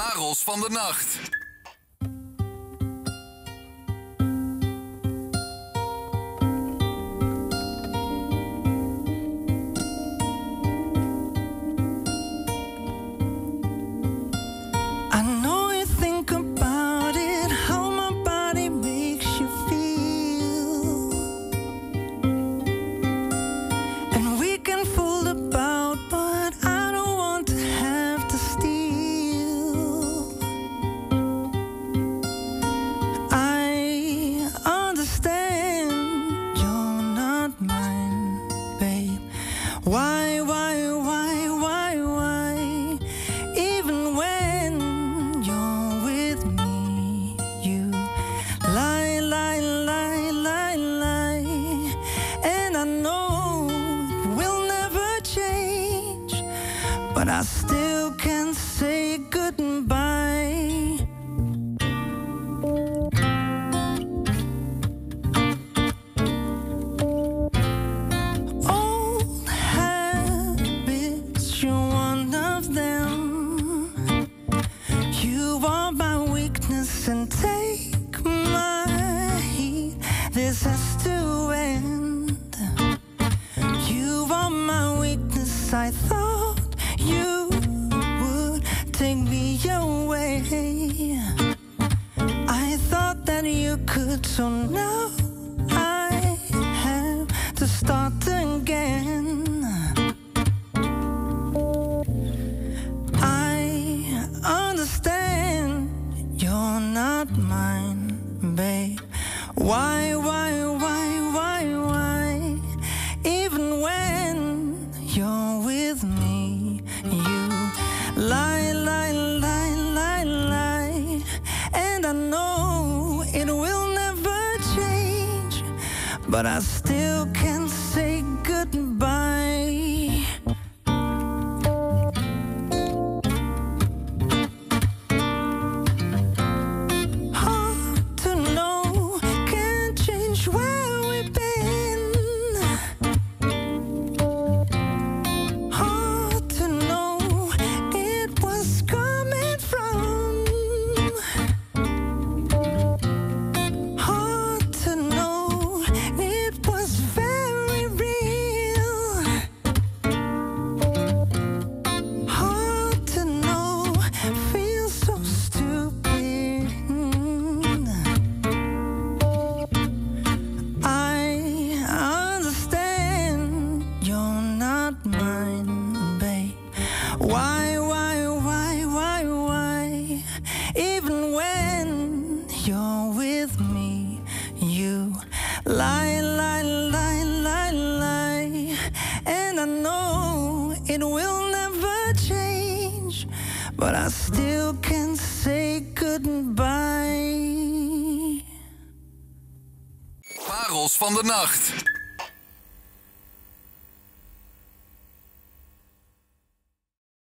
Parels van de nacht. Why, why, why, why, why? Even when you're with me, you lie, lie, lie, lie, lie. And I know it will never change, but I still can't say goodbye. Has to end. You are my weakness. I thought you would take me away. I thought that you could, so now Why, why, why, why, why? Even when you're with me, you lie, lie, lie, lie, lie. And I know it will never change, but I still mine, babe. Why, why, why, why, why? Even when you're with me, you lie, lie, lie, lie, lie. And I know it will never change, but I still can't say goodbye. Parels van de nacht.